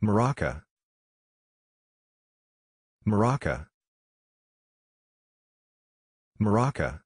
Morocco. Morocco. Morocco.